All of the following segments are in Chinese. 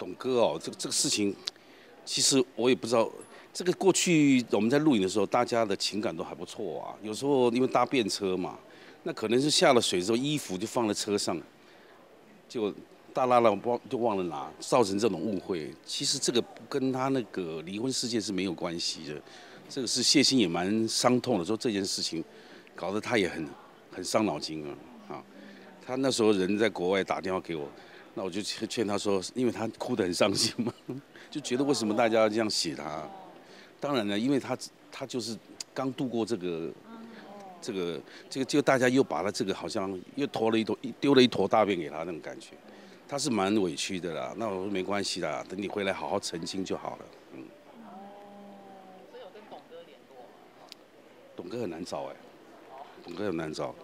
董哥哦，这个这个事情，其实我也不知道。这个过去我们在录影的时候，大家的情感都还不错啊。有时候因为搭便车嘛，那可能是下了水之后，衣服就放在车上，就大拉了忘就忘了拿，造成这种误会。其实这个跟他那个离婚事件是没有关系的。这个是谢欣也蛮伤痛的，说这件事情搞得他也很很伤脑筋啊。啊，他那时候人在国外打电话给我。那我就劝他说，因为他哭得很伤心嘛，就觉得为什么大家要这样写他？当然了，因为他他就是刚度过这个这个这个，就大家又把他这个好像又拖了一坨丢了一坨大便给他那种感觉，他是蛮委屈的啦。那我说没关系啦，等你回来好好澄清就好了。嗯。哦，所以有跟董哥联络。董哥很难找哎，董哥很难找。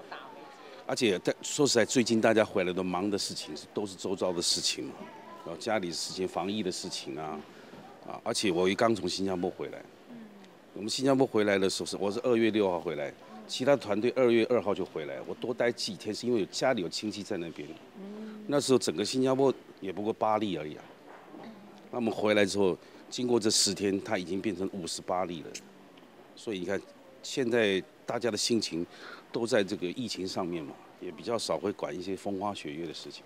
而且，在说实在，最近大家回来都忙的事情是都是周遭的事情嘛，然后家里的事情、防疫的事情啊，啊，而且我刚从新加坡回来，我们新加坡回来的时候是我是二月六号回来，其他团队二月二号就回来，我多待几天是因为有家里有亲戚在那边，那时候整个新加坡也不过八例而已啊，那我们回来之后，经过这十天，它已经变成五十八例了，所以你看，现在大家的心情。都在这个疫情上面嘛，也比较少会管一些风花雪月的事情。